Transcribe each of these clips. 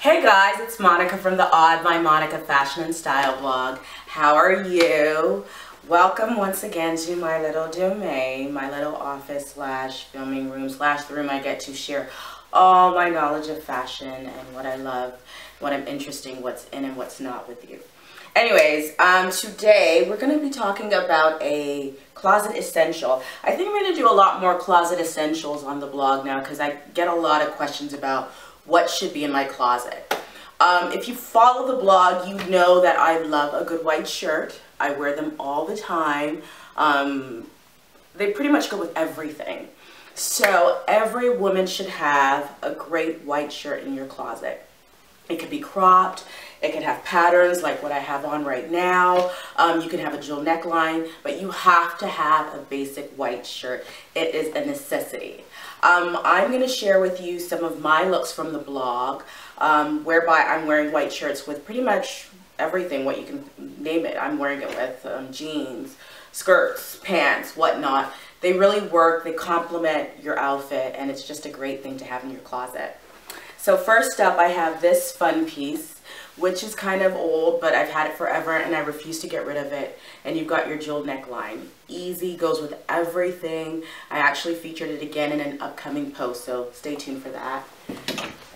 Hey guys, it's Monica from the Awed by Monica Fashion and Style blog. How are you? Welcome once again to my little domain, my little office slash filming room slash the room I get to share all my knowledge of fashion and what I love, what I'm interesting, what's in and what's not with you. Anyways, um, today we're going to be talking about a closet essential. I think I'm going to do a lot more closet essentials on the blog now because I get a lot of questions about what should be in my closet. Um, if you follow the blog, you know that I love a good white shirt. I wear them all the time. Um, they pretty much go with everything. So every woman should have a great white shirt in your closet. It could be cropped. It can have patterns like what I have on right now. Um, you can have a jewel neckline, but you have to have a basic white shirt. It is a necessity. Um, I'm going to share with you some of my looks from the blog, um, whereby I'm wearing white shirts with pretty much everything, what you can name it. I'm wearing it with um, jeans, skirts, pants, whatnot. They really work, they complement your outfit, and it's just a great thing to have in your closet. So first up, I have this fun piece, which is kind of old, but I've had it forever and I refuse to get rid of it. And you've got your jeweled neckline. Easy, goes with everything. I actually featured it again in an upcoming post, so stay tuned for that.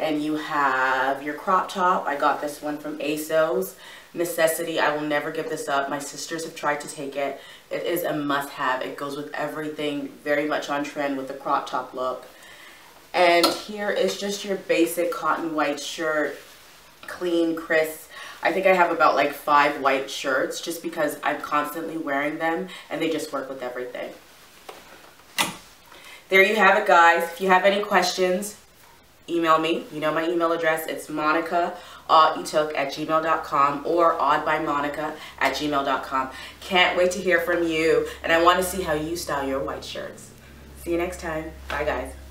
And you have your crop top. I got this one from ASOS. Necessity, I will never give this up. My sisters have tried to take it. It is a must-have. It goes with everything, very much on trend with the crop top look. And here is just your basic cotton white shirt, clean, crisp. I think I have about like five white shirts just because I'm constantly wearing them and they just work with everything. There you have it guys. If you have any questions, email me. You know my email address. It's monica uh, at gmail.com or awedbymonica at gmail.com. Can't wait to hear from you and I want to see how you style your white shirts. See you next time. Bye guys.